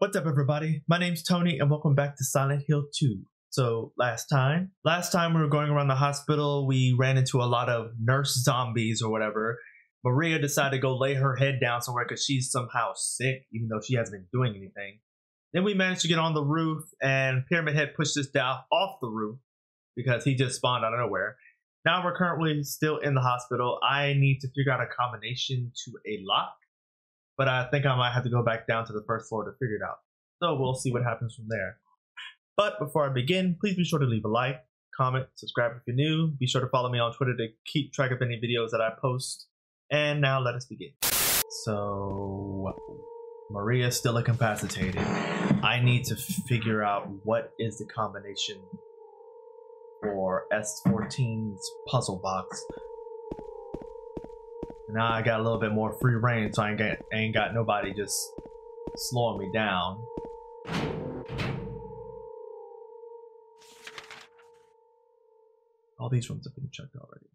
What's up, everybody? My name's Tony, and welcome back to Silent Hill 2. So, last time, last time we were going around the hospital, we ran into a lot of nurse zombies or whatever. Maria decided to go lay her head down somewhere because she's somehow sick, even though she hasn't been doing anything. Then we managed to get on the roof, and Pyramid Head pushed us down off the roof because he just spawned out of nowhere. Now we're currently still in the hospital. I need to figure out a combination to a lock but I think I might have to go back down to the first floor to figure it out. So we'll see what happens from there. But before I begin, please be sure to leave a like, comment, subscribe if you're new. Be sure to follow me on Twitter to keep track of any videos that I post. And now let us begin. So, Maria's still incapacitated. I need to figure out what is the combination for S14's puzzle box now I got a little bit more free reign, so I ain't got, ain't got nobody just slowing me down. All these rooms have been checked already.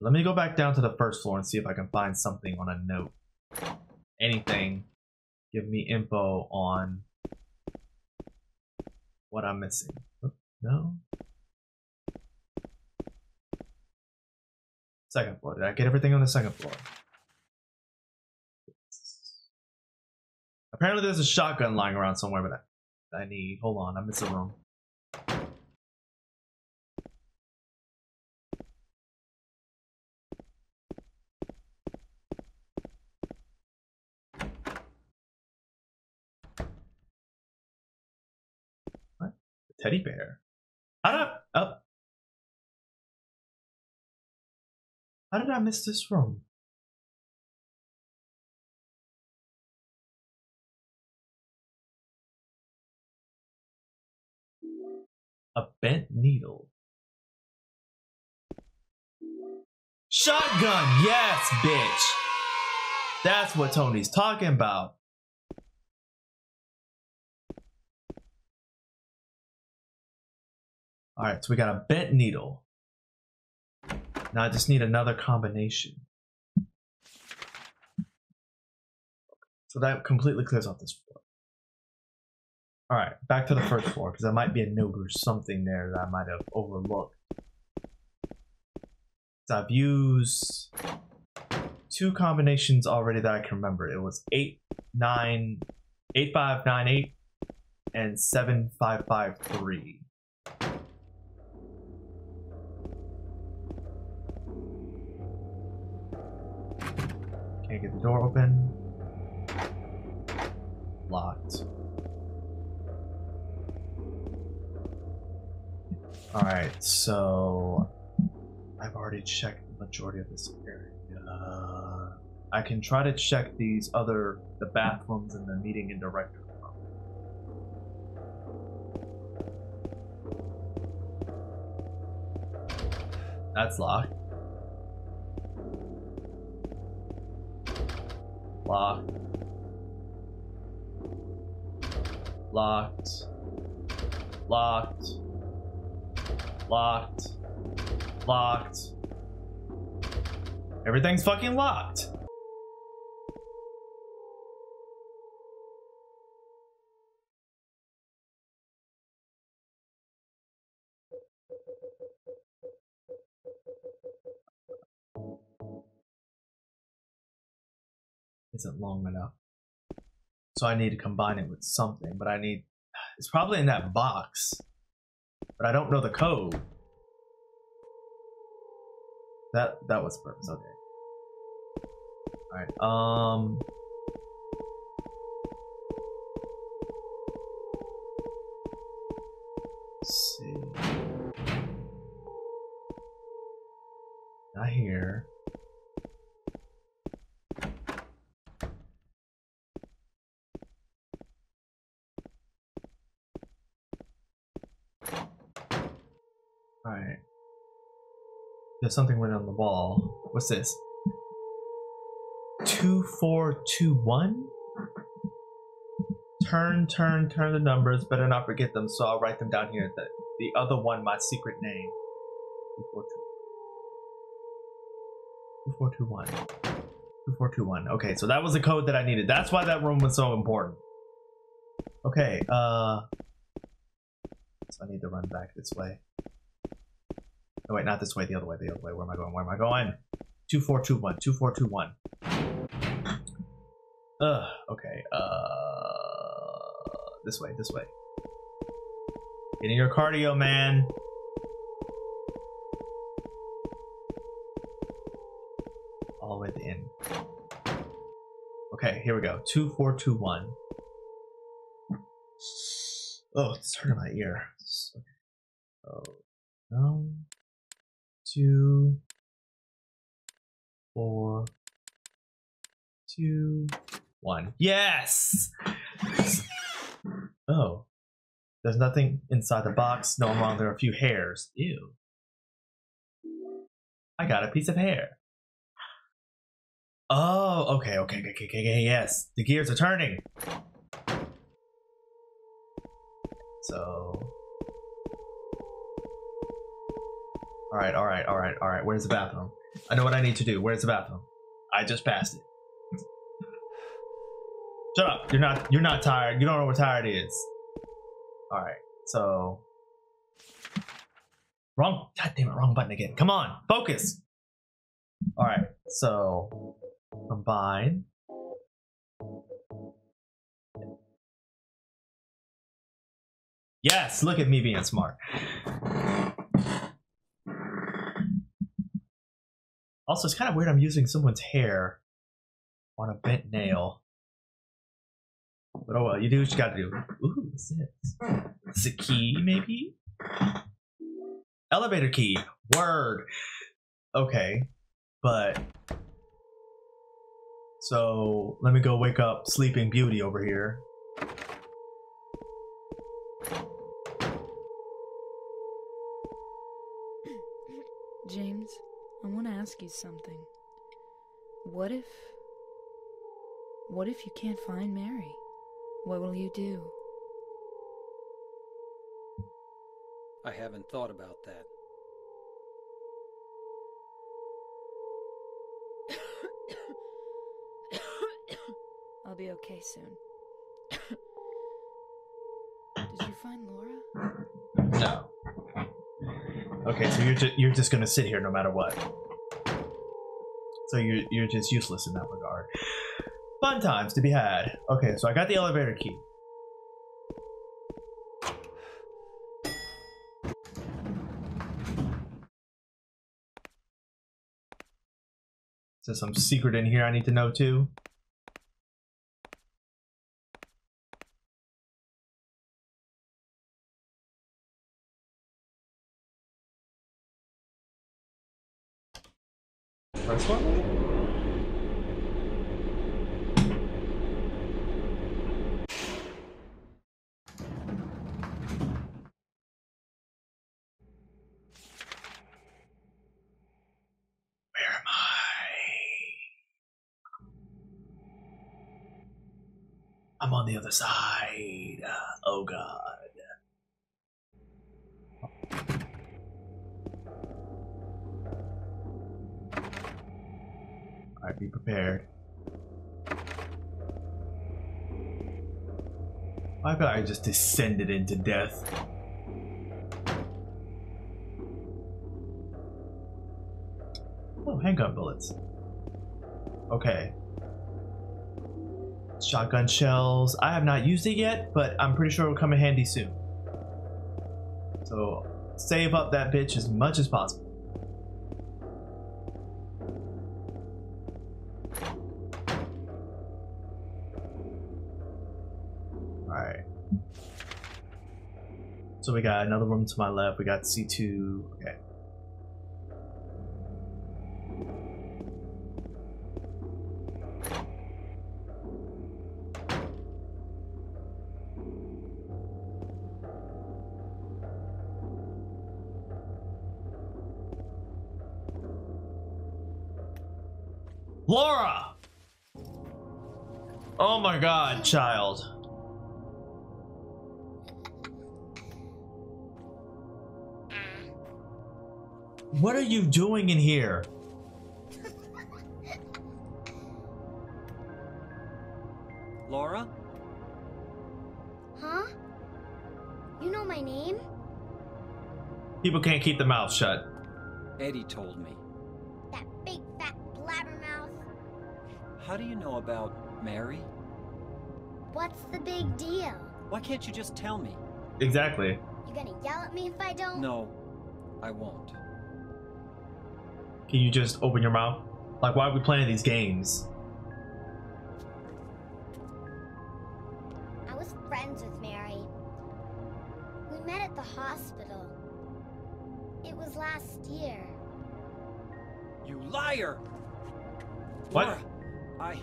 Let me go back down to the first floor and see if I can find something on a note. Anything. Give me info on what I'm missing. Oh, no? Second floor. Did I get everything on the second floor? Apparently there's a shotgun lying around somewhere, but I, I need... Hold on, I missed a room. What? teddy bear? How did I... Oh. How did I miss this room? A bent needle. Shotgun, yes, bitch. That's what Tony's talking about. All right, so we got a bent needle. Now I just need another combination. So that completely clears off this floor. All right, back to the first floor because there might be a note or something there that I might have overlooked. So I've used two combinations already that I can remember. It was 8, 9, 8598 and 7553. Can't get the door open. Locked. Alright, so I've already checked the majority of this area. I can try to check these other the bathrooms and the meeting and director room. That's locked. Locked. Locked. Locked. Locked. Locked. Everything's fucking locked. Isn't long enough. So I need to combine it with something, but I need, it's probably in that box, but I don't know the code. That, that was purpose, okay. Alright, um... Let's see. Not here. Alright. There's something written on the wall. What's this? 2421? Turn, turn, turn the numbers. Better not forget them, so I'll write them down here. The, the other one, my secret name. 2421. 2421. Okay, so that was the code that I needed. That's why that room was so important. Okay, uh. So I need to run back this way. Oh, wait, not this way, the other way, the other way. Where am I going? Where am I going? 2421, 2421. Ugh, okay, uh. This way, this way. Getting your cardio, man. All the way to the end. Okay, here we go. 2421. Oh, it's hurting my ear. Oh, no. Two, four, two, one. Yes! Oh. There's nothing inside the box. No, I'm wrong. There are a few hairs. Ew. I got a piece of hair. Oh, okay, okay, okay, okay, okay, yes. The gears are turning. So. Alright, alright, alright, alright. Where's the bathroom? I know what I need to do. Where's the bathroom? I just passed it. Shut up. You're not you're not tired. You don't know what tired is. Alright, so Wrong god damn it, wrong button again. Come on, focus. Alright, so combine. Yes, look at me being smart. Also, it's kind of weird I'm using someone's hair on a bent mm-hmm. nail. But oh well, you do what you gotta do. Ooh, what's this? It's a key, maybe? Elevator key. Word. Okay, but so let me go wake up Sleeping Beauty over here. James, I want to ask you something. What if. What if you can't find Mary? What will you do? I haven't thought about that. I'll be okay soon. Did you find Laura? No. Okay, so you're just you're just gonna sit here no matter what. So you're you're just useless in that regard. Fun times to be had. Okay, so I got the elevator key. Is there some secret in here I need to know too? I'm on the other side. Uh, oh god. Alright, be prepared. I bet I just descended into death. Oh, handgun bullets. Okay. Shotgun shells. I have not used it yet, but I'm pretty sure it'll come in handy soon. So, save up that bitch as much as possible. Alright. So we got another room to my left. We got C2. Okay. Laura! Oh my god, child. What are you doing in here? Laura? Huh? You know my name? People can't keep their mouth shut. Eddie told me. How do you know about Mary? What's the big deal? Why can't you just tell me? Exactly. You're gonna yell at me if I don't? No, I won't. Can you just open your mouth? Like, why are we playing these games? I was friends with Mary. We met at the hospital. It was last year. You liar! What? Laura, I.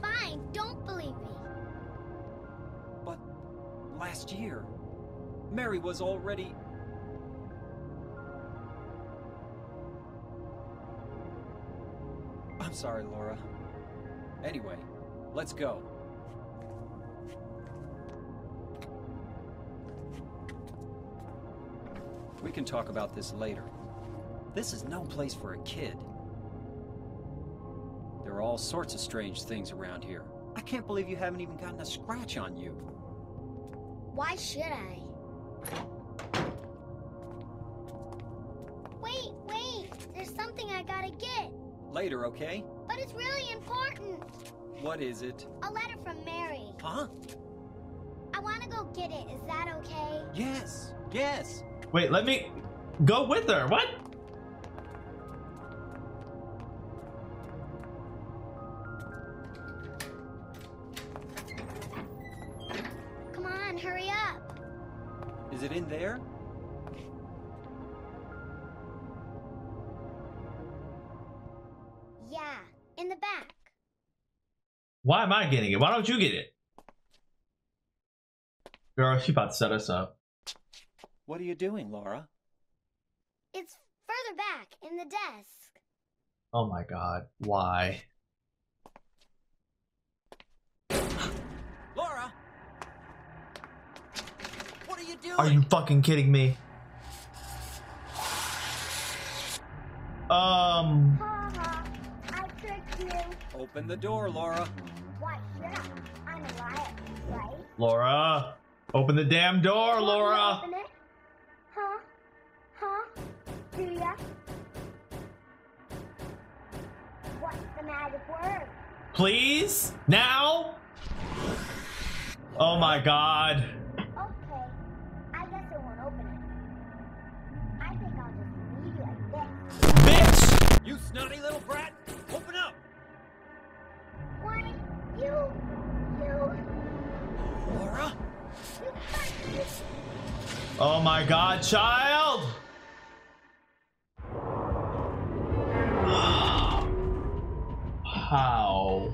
Fine, don't believe me. But last year, Mary was already. I'm sorry, Laura. Anyway, let's go. We can talk about this later. This is no place for a kid. There are all sorts of strange things around here. I can't believe you haven't even gotten a scratch on you. Why should I? Wait, wait! There's something I gotta get. Later, okay? But it's really important. What is it? A letter from Mary. Huh? I wanna go get it. Is that okay? Yes, yes. Wait, let me go with her. What? On, hurry up. Is it in there? Yeah, in the back. Why am I getting it? Why don't you get it? Girl, she about to set us up. What are you doing, Laura? It's further back in the desk. Oh my god. Why? Laura! What are you doing? Are you fucking kidding me? Um, Ha ha. I tricked you. Open the door, Laura. Why should I? I'm a liar, right? Laura, open the damn door, Want me to Laura. Open it? Huh? Huh? Do ya? What's the magic word? Please? Now? Oh my god. Bitch! You snotty little brat! Open up! Why? You. You. Laura? You touched me. Oh my god, child! How?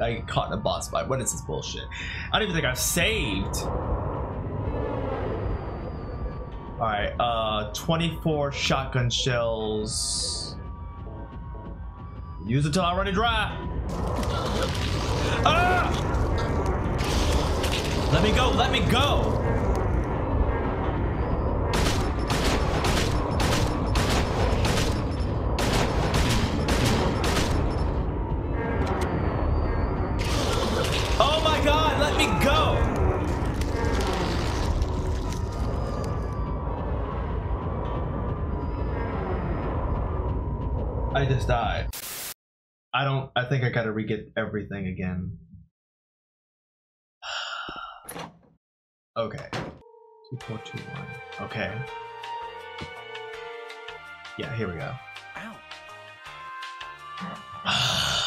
I get caught in a boss fight. What is this bullshit? I don't even think I've saved. Alright, uh, 24 shotgun shells. Use it till I run it dry. Ah! Let me go, let me go! Died. I don't, I think I gotta re-get everything again. okay. 2421. Okay. Yeah, here we go. Ow.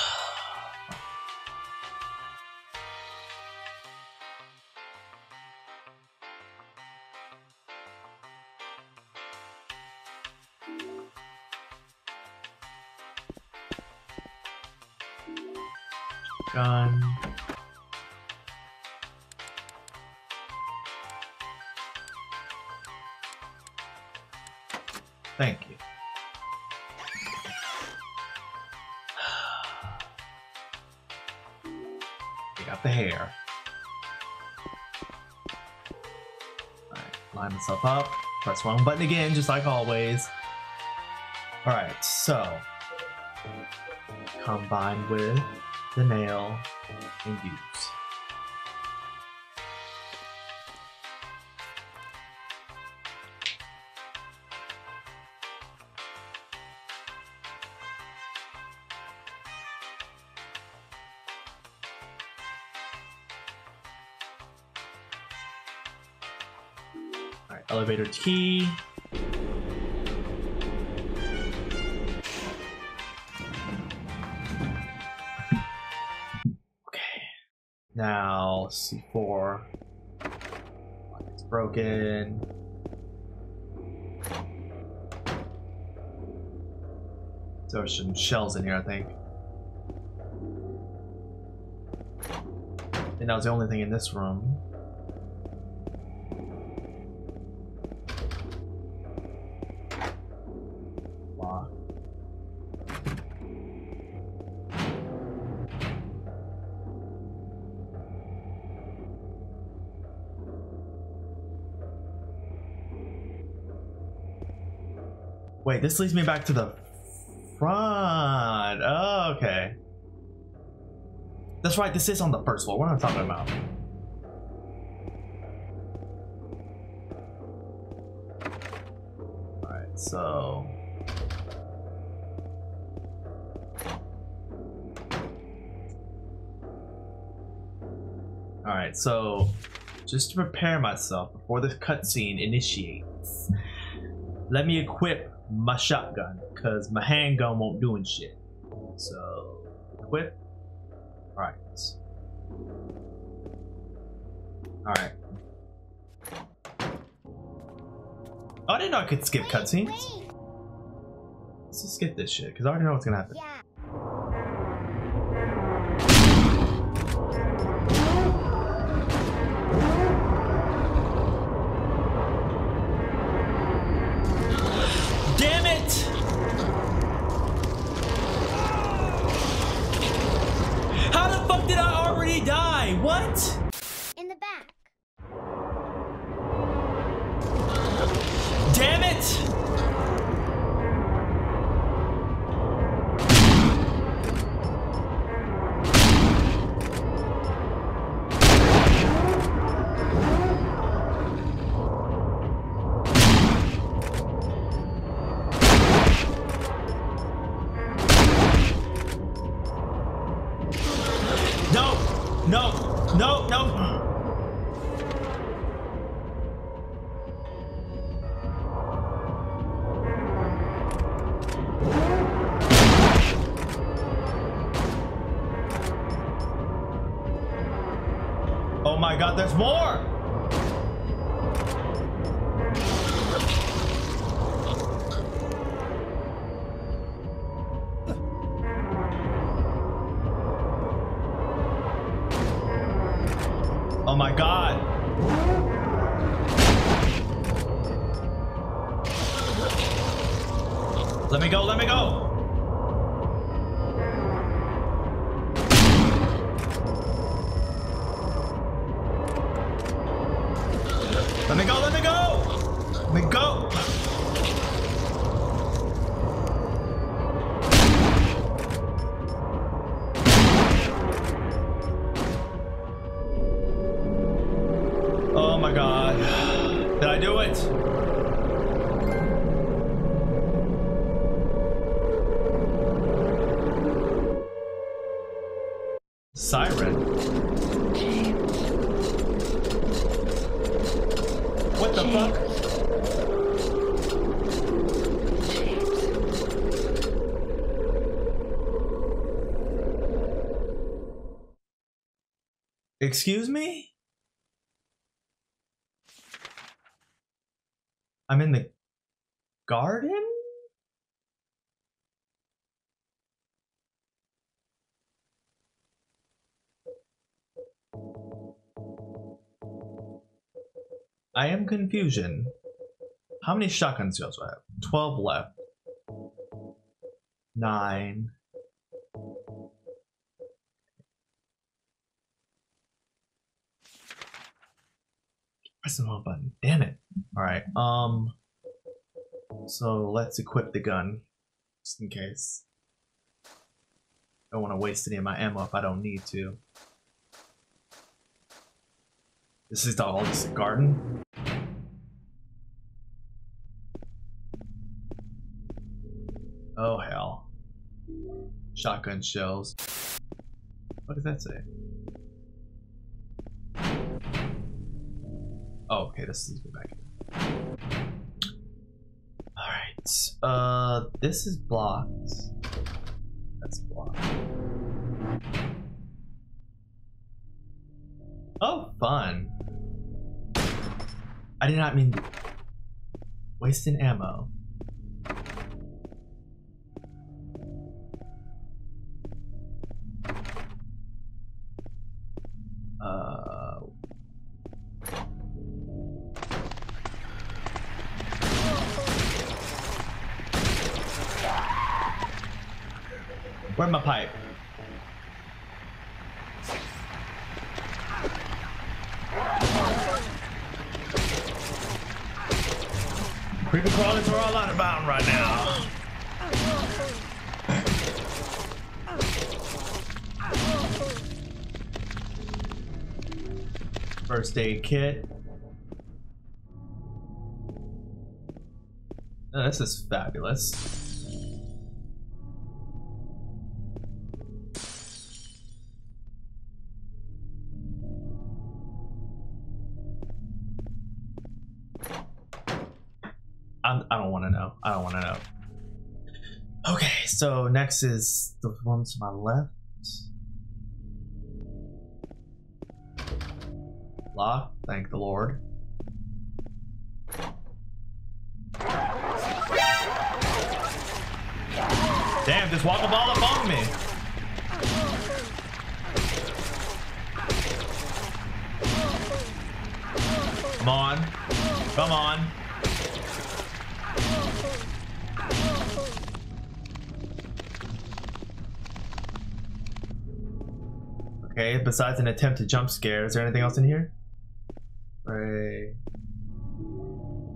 Gun. Thank you. We got the hair. Alright, line myself up. Press wrong button again, just like always. Alright, so combine with the nail, and use. All right, elevator T, Now, C4. It's broken. There's some shells in here, I think. And that was the only thing in this room. This leads me back to the front. Oh, okay. That's right, this is on the first floor. What am I talking about? Alright, so. Alright, so just to prepare myself before the cutscene initiates, let me equip my shotgun, because my handgun won't do shit. So, equip. Alright. Alright. Oh, I didn't know I could skip Wait, cutscenes. wait. Let's just skip this shit, because I already know what's gonna happen. Yeah. No! No! No! Siren. James. What the fuck? James. Excuse me? I'm in the garden? I am confusion. How many shotgun shells do I have? 12 left. 9. Press the wrong button. Damn it. Alright, um. So let's equip the gun. Just in case. I don't want to waste any of my ammo if I don't need to. This is the this garden. Oh hell. Shotgun shells. What does that say? Oh, okay, this is back. Alright. Uh, this is blocked. That's blocked. Oh, fun. I did not mean wasting ammo. First aid kit. Oh, this is fabulous. I'm, I don't want to know. I don't want to know. Okay, so next is the one to my left. Lock, thank the Lord. Damn, walk a ball on me. Come on. Come on. Okay, besides an attempt to jump scare, is there anything else in here? Spray.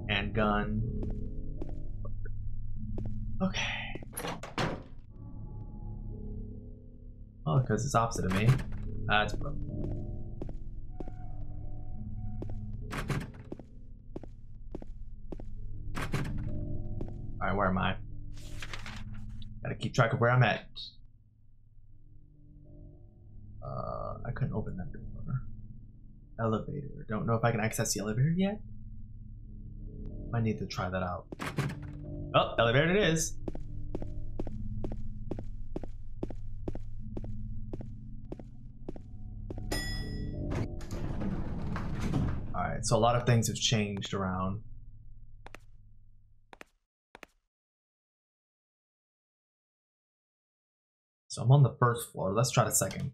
And gun. Okay. Oh, because it's opposite of me. Ah, That's broken. Alright, where am I? Gotta keep track of where I'm at. Don't know if I can access the elevator yet. I need to try that out. Oh, elevator it is. Alright, so a lot of things have changed around. So I'm on the first floor. Let's try the second.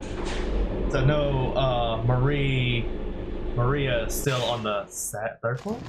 So no, uh, Marie, Maria is still on the set, third floor.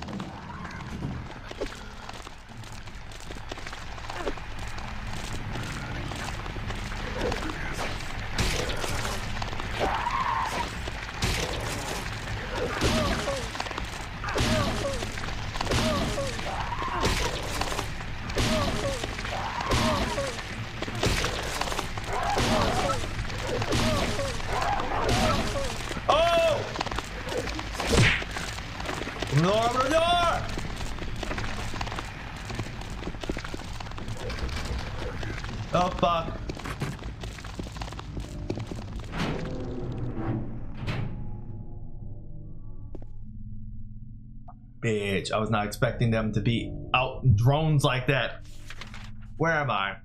I was not expecting them to be out in drones like that. Where am I?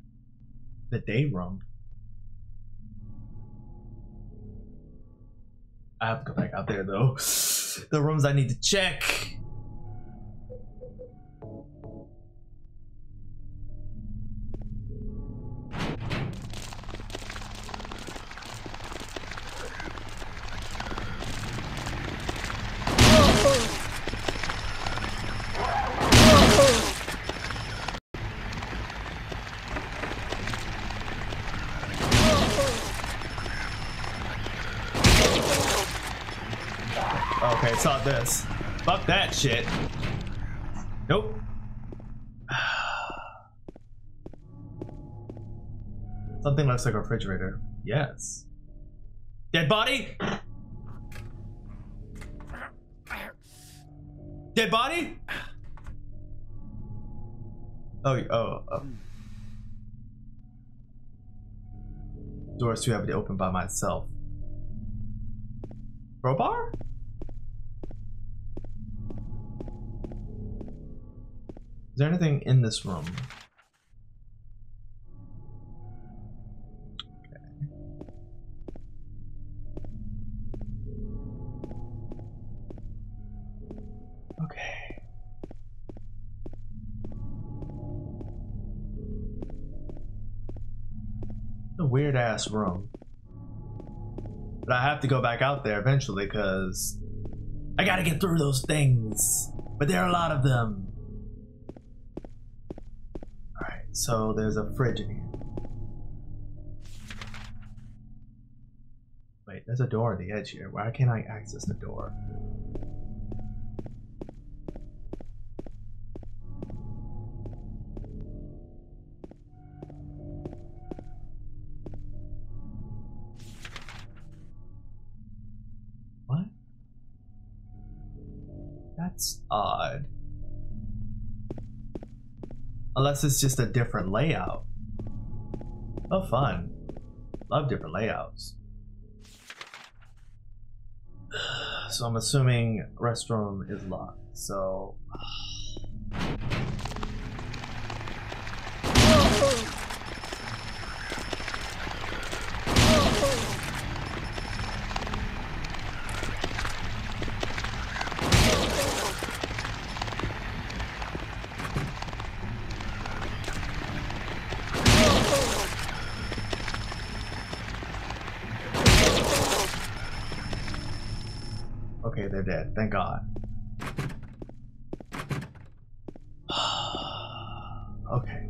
The day room. I have to go back out there though. The rooms I need to check. Okay, it's not this. Fuck that shit. Nope. Something looks like a refrigerator. Yes. Dead body? Dead body? Oh, oh, oh. Doors too heavy to open by myself. Crowbar? Is there anything in this room? Okay. A weird ass room. But I have to go back out there eventually because I gotta get through those things. But there are a lot of them. Alright, so there's a fridge in here. Wait, there's a door on the edge here. Why can't I access the door? What? That's odd. Unless it's just a different layout. Oh, fun. Love different layouts. So I'm assuming restroom is locked. So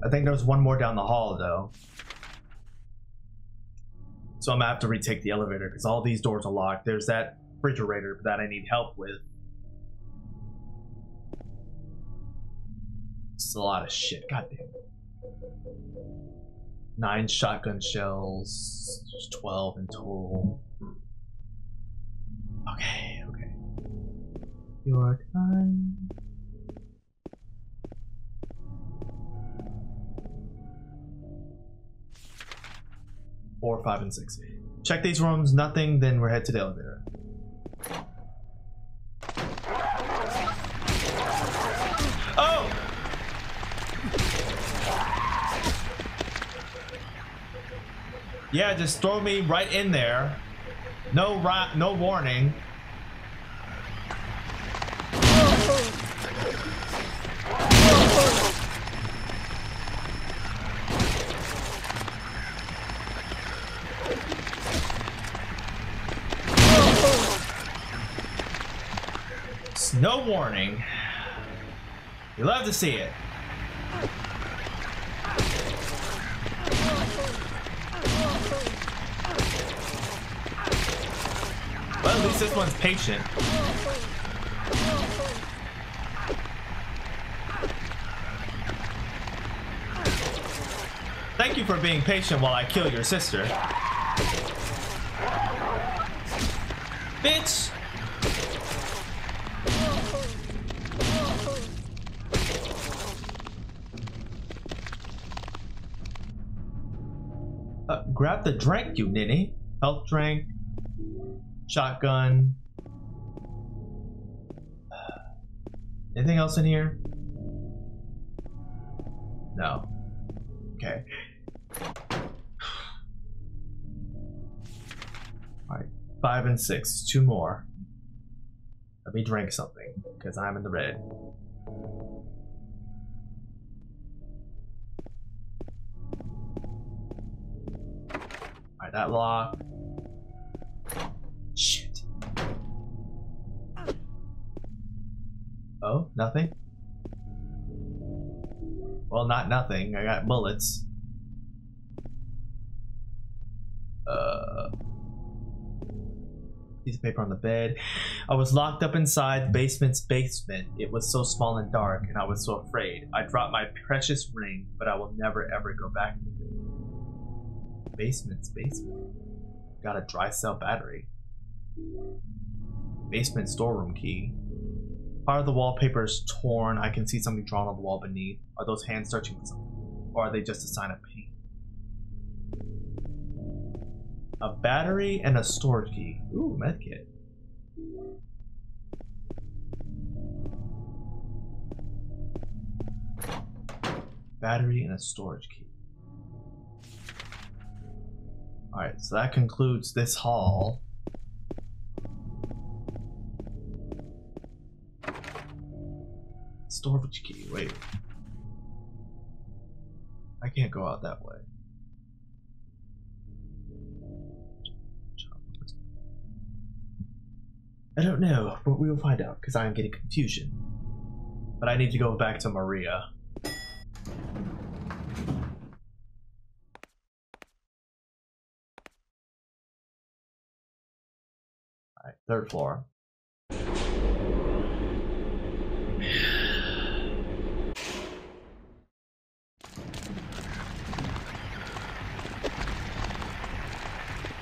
I think there's one more down the hall though. So I'm gonna have to retake the elevator because all these doors are locked. There's that refrigerator that I need help with. It's a lot of shit. God damn it. Nine shotgun shells, 12 in total. Hmm. Okay, okay. Your time. Four, five, and six. Check these rooms, nothing, then we're head to the elevator. Oh! Yeah, just throw me right in there. No no warning. It's no warning. You love to see it. Well, at least this one's patient. Thank you for being patient while I kill your sister. Bitch! The drink, you ninny. Health drink. Shotgun. Anything else in here? No. Okay. Alright. Five and six. Two more. Let me drink something, because I'm in the red. That lock. Shit. Oh, nothing? Well, not nothing. I got bullets. Uh, piece of paper on the bed. I was locked up inside the basement's basement. It was so small and dark, and I was so afraid. I dropped my precious ring, but I will never ever go back. Basement's basement. Got a dry cell battery. Basement storeroom key. Part of the wallpaper is torn. I can see something drawn on the wall beneath. Are those hands searching for something? Or are they just a sign of pain? A battery and a storage key. Ooh, medkit. battery, and a storage key. Alright, so that concludes this hall. Storage key, wait. I can't go out that way. I don't know, but we will find out because I am getting confusion. But I need to go back to Maria. Third floor.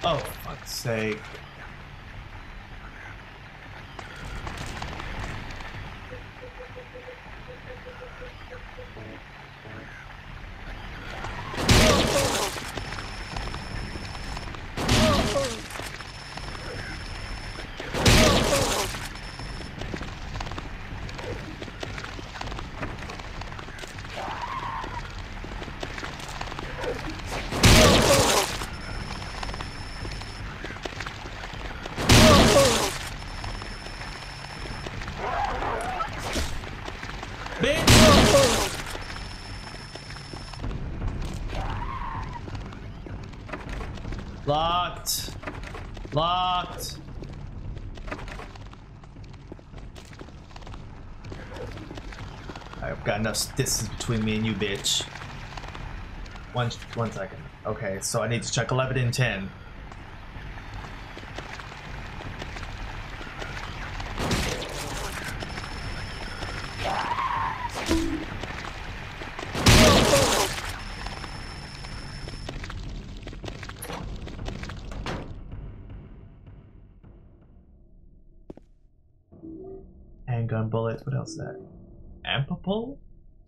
Oh, fuck's sake. Bitch! Locked. Locked. I've got enough distance between me and you, bitch. One, one second. Okay, so I need to check 11 and 10.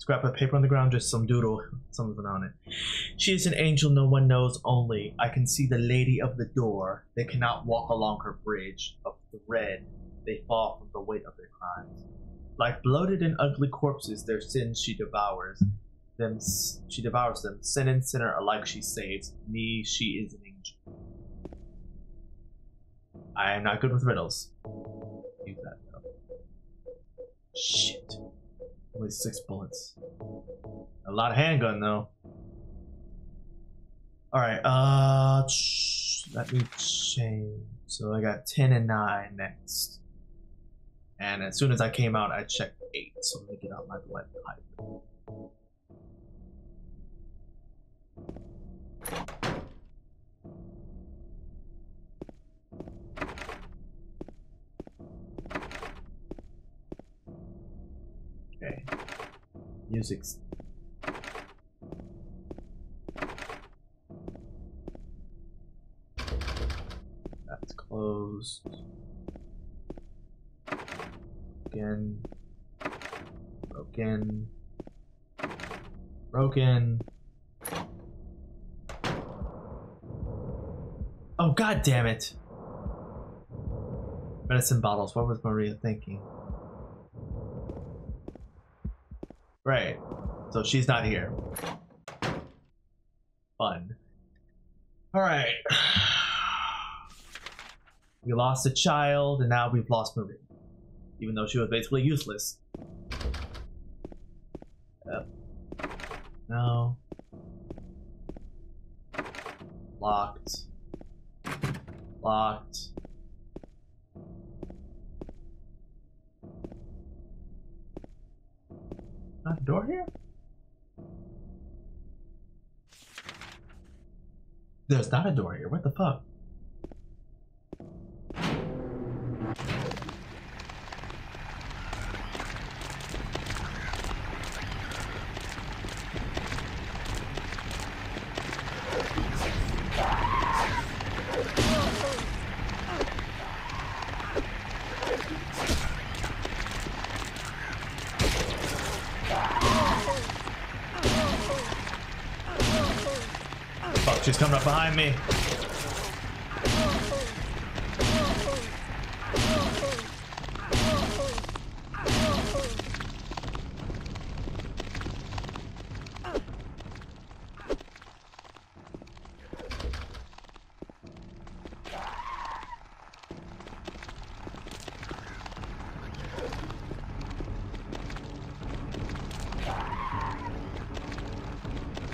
Scrap of paper on the ground, just some doodle, something on it. She is an angel no one knows only. I can see the lady of the door. They cannot walk along her bridge of thread. They fall from the weight of their crimes. Like bloated and ugly corpses, their sins she devours. Them she devours them. Sin and sinner alike she saves. Me, she is an angel. I am not good with riddles. Use that though. Shit. Only six bullets. A lot of handgun though. Alright, uh let me change. So I got 10 and 9 next. And as soon as I came out, I checked 8. So let me get out my blood pipe. Music's That's closed. Again. Broken. Broken. Oh god damn it. Medicine bottles. What was Maria thinking? Right. So she's not here. Fun. Alright. We lost a child, and now we've lost Maria. Even though she was basically useless. Yep. No. Locked. Locked. Not a door here? There's not a door here. What the fuck? Up behind me.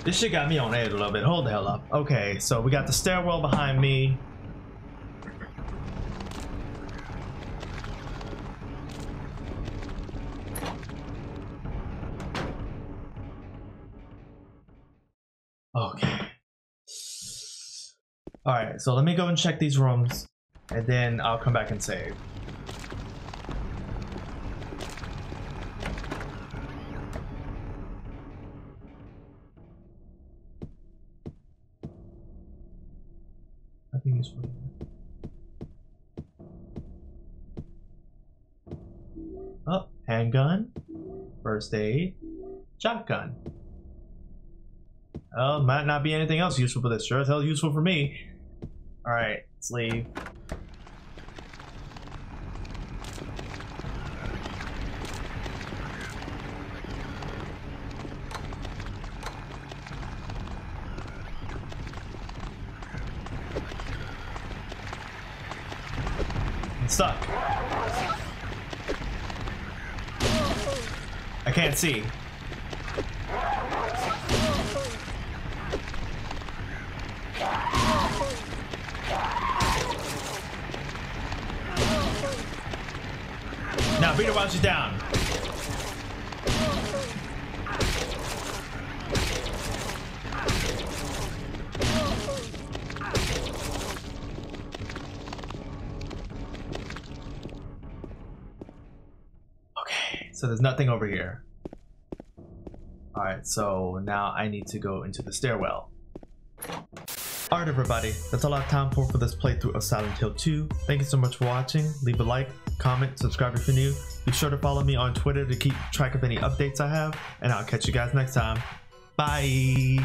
This shit got me on edge a little bit. Hold the hell up. Okay, so we got the stairwell behind me. Okay. Alright, so let me go and check these rooms, and then I'll come back and save. First aid, shotgun. Oh, might not be anything else useful, but it's sure as hell useful for me. Alright, let's leave. I'm stuck. I can't see. Now beat her while she's down. Okay, so there's nothing over here. Alright, so now I need to go into the stairwell. Alright everybody, that's all I have time for for this playthrough of Silent Hill 2. Thank you so much for watching. Leave a like, comment, subscribe if you're new. Be sure to follow me on Twitter to keep track of any updates I have, and I'll catch you guys next time. Bye!